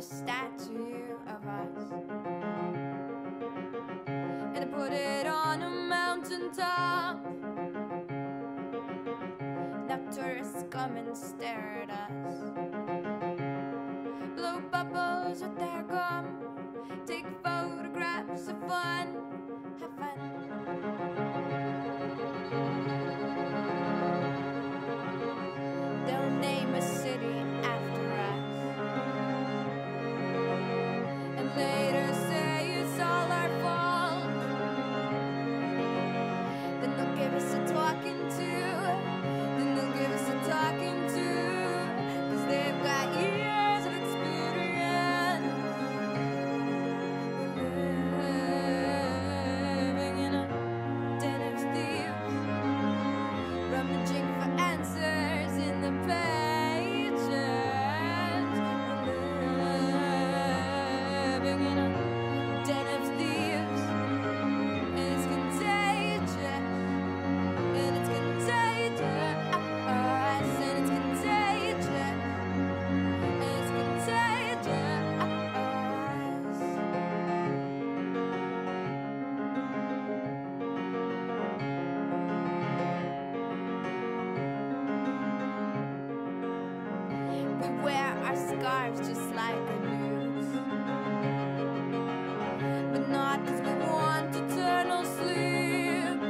a statue of us. And I put it on a mountain top. Now tourists come and stare at us. Blow bubbles with their gum. Take photographs of fun. Have fun. Give us a talking to. We wear our scarves just like the news. But not because we want eternal sleep.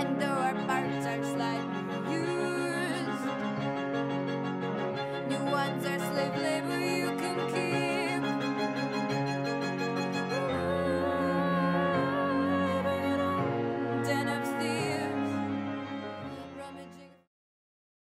And though our parts are slightly used, new ones are labor.